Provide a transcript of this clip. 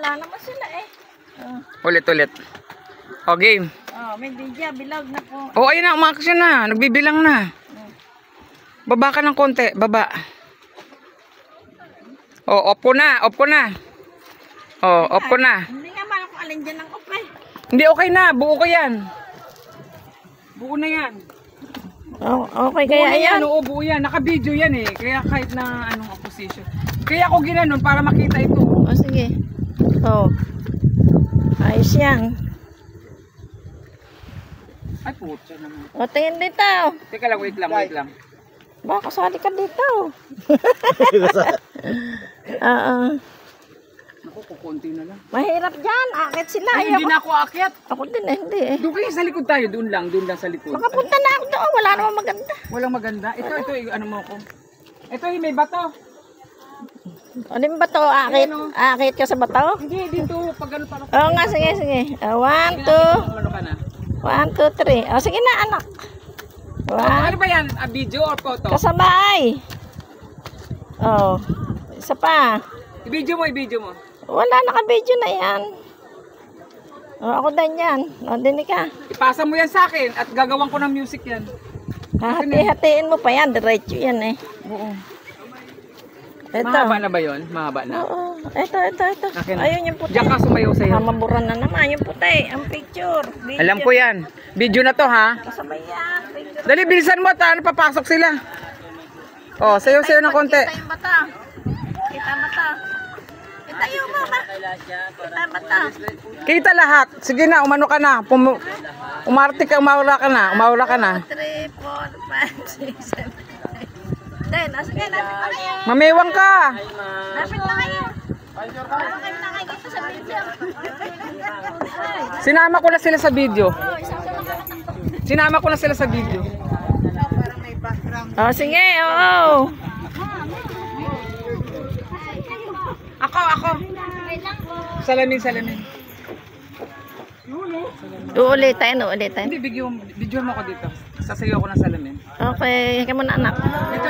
wala naman sila eh. Oh, Ulit, ulit. O, game. oh may DJ, bilog na po. O, ayun na, umakas yun na. Nagbibilang na. Baba ka ng konti. Baba. O, off ko na. Off ko na. O, off ko na. Hindi nga man ako alin dyan ng upay. Hindi, okay na. Buo ko yan. Buo na yan. Oh, okay Buo na yan. Oo, buo yan. Naka-video yan eh. Kaya kahit na anong opposition. Kaya ako ginanon para makita ito. Oh, sige. Oh. Ayos yan. Ay, putya naman. O, tingin dito. Teka lang, wait lang, wait lang. Baka kasali ka dito. Oo. Naku, kukunti na lang. Mahirap dyan. Akit sila. Ay, hindi na ako aakyat. Ako din eh, hindi eh. Doon kayo sa likod tayo. Doon lang, doon lang sa likod. Makapunta na ako doon. Wala namang maganda. Walang maganda. Ito, ito, ano mo ko. Ito, may bato. Alin ba to? Akit? Ayan, oh. Akit ka sa bato? Hindi, dito, pag ano, parang... Oo nga, sige, sige. Uh, one, two. Ano? One, two, three. O, sige na, anak. One. Ano ba yan? A video or photo? Kasabay. Oh. Isa pa. I-video mo, i-video mo. Wala, naka-video na yan. O, ako din yan. O, dinig ka. Ipasa mo yan sa akin at gagawan ko ng music yan. Hahati-hatiin mo pa yan. Diretso yan eh. Oo. Ito. Mahaba na ba yun? Mahaba na. Oo. Ito, ito, ito. Akin. Ayun yung puti. Diyan ka sumayaw sa'yo. Mamaburan na naman yung puti. Ang picture. Video. Alam ko yan. Video na to ha. Kasabay yan. Picture. Dali, bilisan mo ano, papasok sila. Oh, sayo-sayo ng konti. Kita yung mata. Kita mata. Kita yung mama. Kita mata. Kita lahat. Sige na, umano ka na. Pum umarte ka, umawala ka na. Umawala ka na. 3, 4, 5, 6, 7, 8. Then, ah, sige, lapit na kayo. Mamewang ka. Na kayo. Sinama ko na sila sa video. Sinama ko na sila sa video. Oh, sige, oo. Ako, ako. Salamin, salamin. Uulitin, uulitin. Hindi, video, video mo ako dito. Sasayo ako ng salamin. Okay, kaya mo na anak. Ito na.